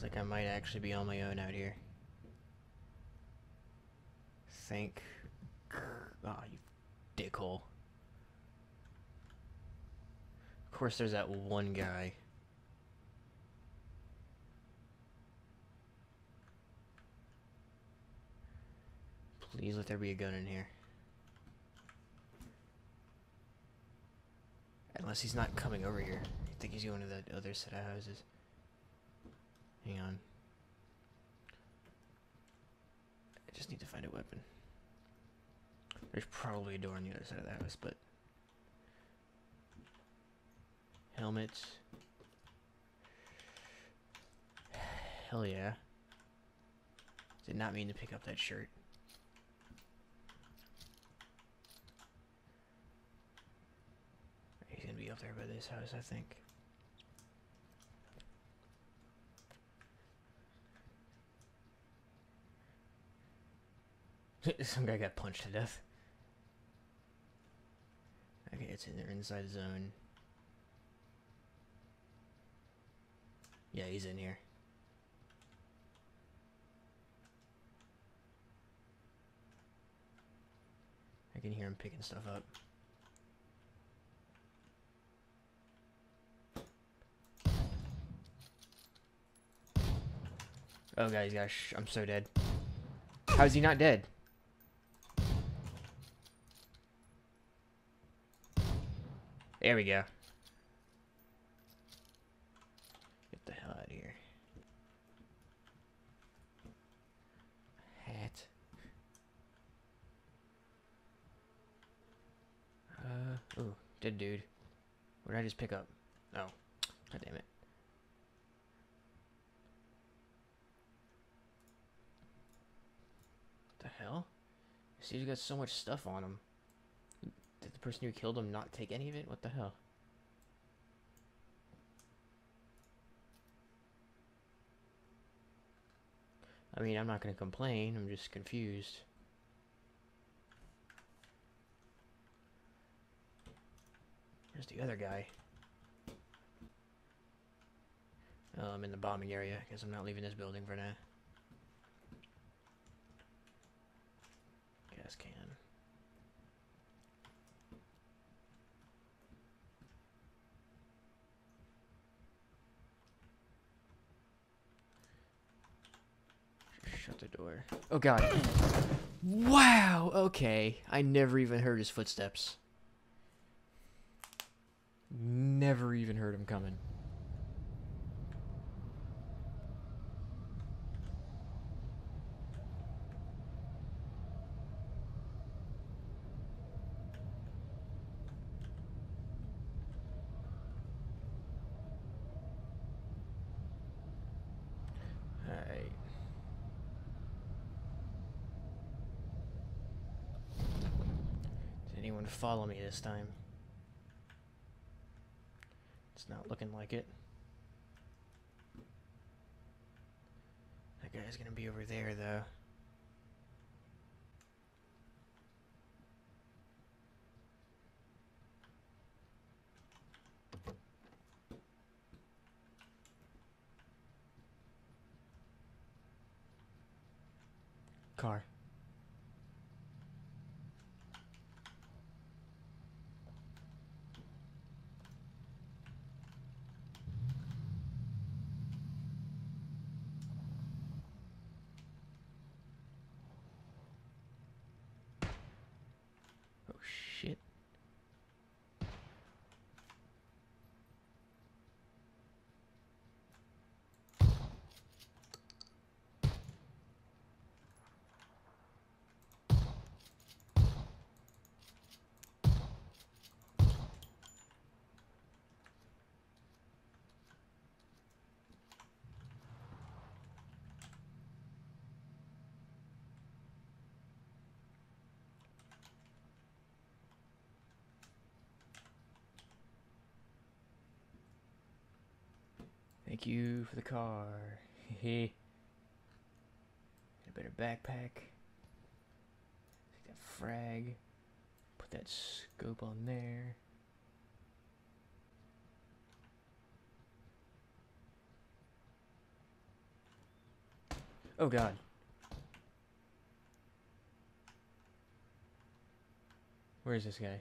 Looks like I might actually be on my own out here. Thank... Ah, you dickhole. Of course there's that one guy. Please let there be a gun in here. Unless he's not coming over here. I think he's going to that other set of houses. Hang on. I just need to find a weapon. There's probably a door on the other side of the house, but... Helmets. Hell yeah. Did not mean to pick up that shirt. He's gonna be up there by this house, I think. Some guy got punched to death. Okay, it's in there inside zone. Yeah, he's in here. I can hear him picking stuff up. Oh, guys, gosh, I'm so dead. How is he not dead? There we go. Get the hell out of here. Hat. Uh, ooh, dead dude. What did I just pick up? Oh, god damn it. What the hell? See, he's got so much stuff on him. Did the person who killed him not take any of it? What the hell? I mean, I'm not going to complain. I'm just confused. Where's the other guy? Oh, I'm in the bombing area. Guess I'm not leaving this building for now. Gas can. Shut the door. Oh god. Wow, okay. I never even heard his footsteps. Never even heard him coming. Alright. Did anyone follow me this time? It's not looking like it. That guy's gonna be over there, though. Car. Oh shit. Thank you for the car. Get a better backpack. Take that frag. Put that scope on there. Oh god. Where is this guy?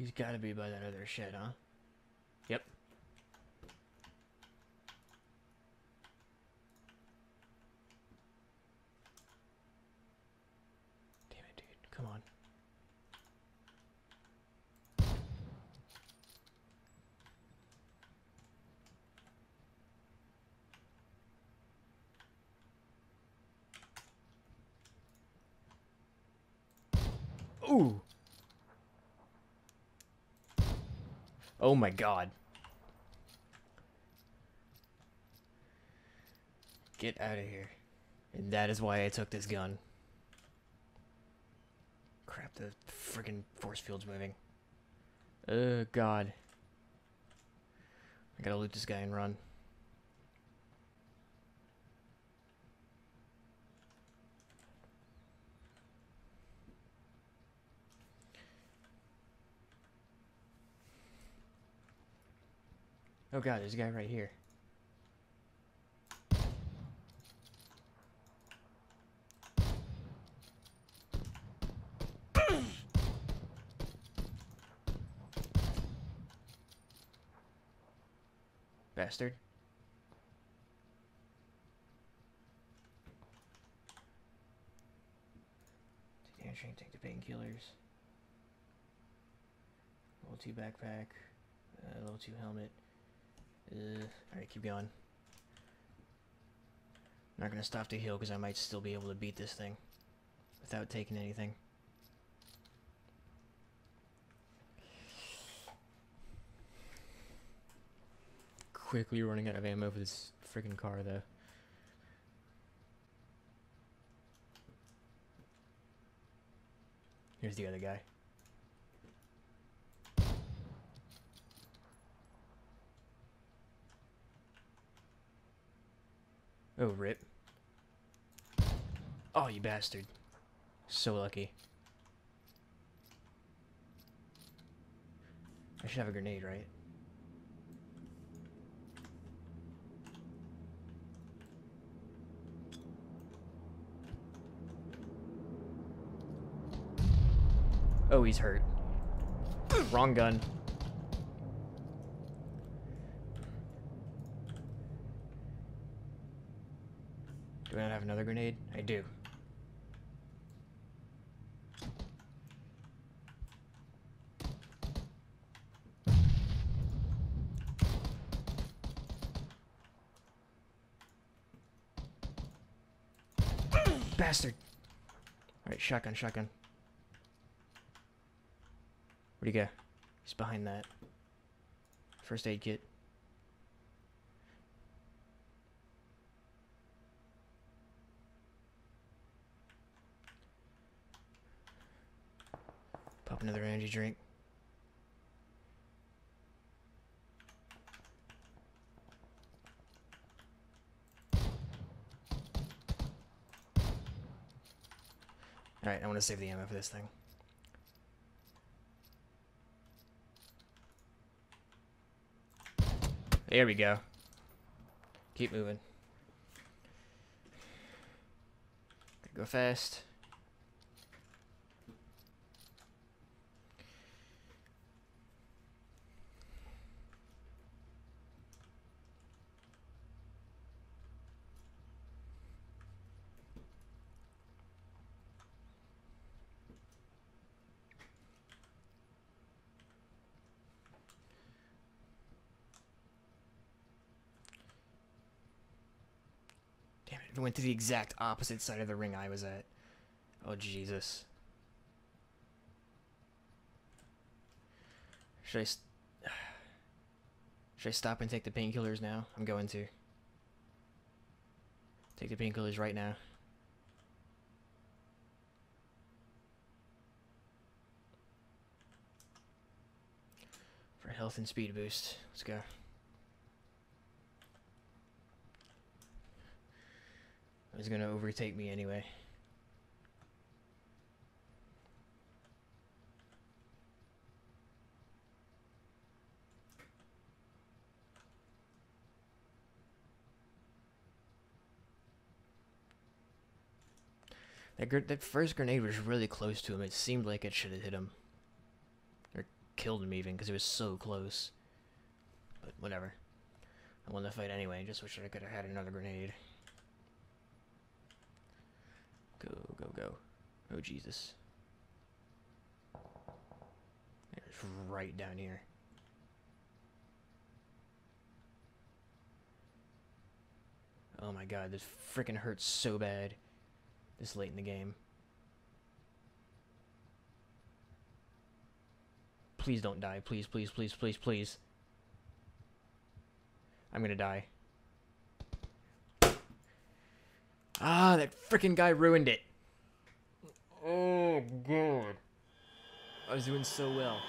He's gotta be by that other shed, huh? Yep. Damn it, dude. Come on. Ooh. Oh my god. Get out of here. And that is why I took this gun. Crap, the friggin' force field's moving. Oh god. I gotta loot this guy and run. Oh god, there's a guy right here. Bastard. Take the take the painkillers. Level 2 backpack. Uh, level 2 helmet. Uh, Alright, keep going. I'm not gonna stop to heal because I might still be able to beat this thing without taking anything. Quickly running out of ammo for this freaking car, though. Here's the other guy. Oh, rip. Oh, you bastard. So lucky. I should have a grenade, right? Oh, he's hurt. Wrong gun. Do I not have another grenade? I do. Bastard! Alright, shotgun, shotgun. Where'd he go? He's behind that. First aid kit. Pop another energy drink. Alright, I want to save the ammo for this thing. There we go. Keep moving. Go fast. Went to the exact opposite side of the ring I was at. Oh, Jesus. Should I... Should I stop and take the painkillers now? I'm going to. Take the painkillers right now. For health and speed boost. Let's go. is going to overtake me anyway. That, that first grenade was really close to him. It seemed like it should have hit him. Or killed him even, because it was so close. But whatever. I won the fight anyway. Just wish I could have had another grenade. Go, go, go. Oh, Jesus. It's right down here. Oh my god, this freaking hurts so bad. This late in the game. Please don't die. Please, please, please, please, please. I'm gonna die. Ah, that freaking guy ruined it. Oh, God. I was doing so well.